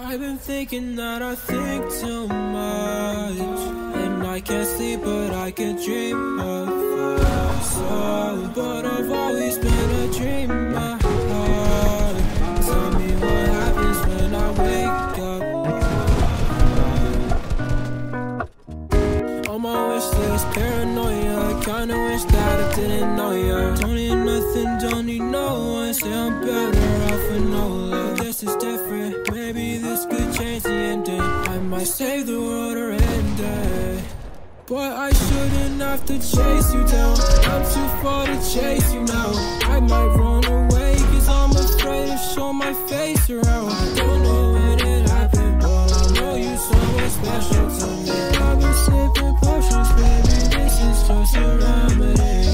I've been thinking that I think too much. And I can't sleep but I can dream of us So, but I've always been a dreamer. Tell me what happens when I wake up. On my wish list, paranoia. Kinda wish that I didn't know ya. Don't need nothing, don't need no one. Say I'm better off with no love. This is different, Save the world or end it but I shouldn't have to chase you down. I'm too far to chase you now. I might run away cause I'm afraid to show my face around. Don't know when it happened but I know you so much special to me. I've been sipping potions baby this is just a remedy.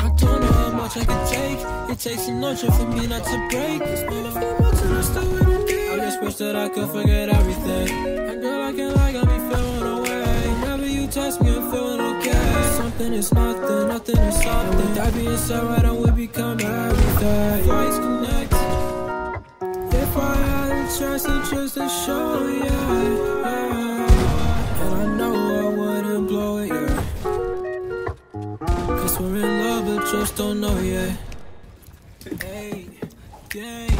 I don't know how much I can take. It takes an ocean for me not to break. It's been a few months and I still I just wish that I could forget everything. And girl I can't lie got me feeling away. Whenever you touch me I'm feeling okay. Something is nothing, nothing is something. That being said right on we become everything? Voice connect. If I had a chance to just to show you yeah. And I know I wouldn't blow it yeah. Cause we're in love but just don't know yet. Hey, gang